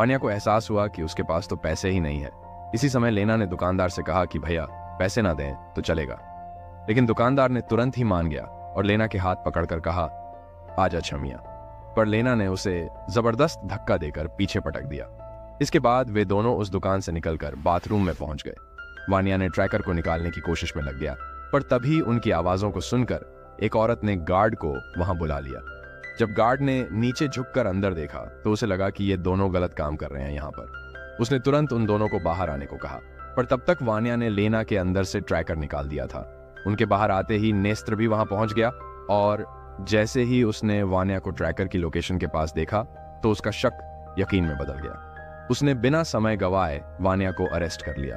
वानिया को एहसास हुआ कि उसके पास तो पैसे ही नहीं है। इसी समय लेना ने दुकानदार से कहा कि, भैया, पैसे ना दें तो चलेगा। लेकिन दुकानदार ने तुरंत ही मान गया और लेना के हाथ पकड़कर कहा आजा छमिया। पर लेना ने उसे ज़बरदस्त धक्का देकर पीछे पटक दिया। इसके बाद वे दोनों उस दुकान से निकलकर बाथरूम में पहुँच गए। वानिया ने ट्रैकर को निकालने की कोशिश में लग गया, पर तभी उनकी आवाजों को सुनकर एक औरत ने गार्ड को वहाँ बुला लिया। जब गार्ड ने नीचे झुककर अंदर देखा तो उसे लगा कि ये दोनों गलत काम कर रहे हैं यहाँ पर। उसने तुरंत उन दोनों को बाहर आने को कहा, पर तब तक वानिया ने लेना के अंदर से ट्रैकर निकाल दिया था। उनके बाहर आते ही नेस्त्र भी वहाँ पहुँच गया, और जैसे ही उसने वानिया को ट्रैकर की लोकेशन के पास देखा तो उसका शक यकीन में बदल गया। उसने बिना समय गवाए वानिया को अरेस्ट कर लिया।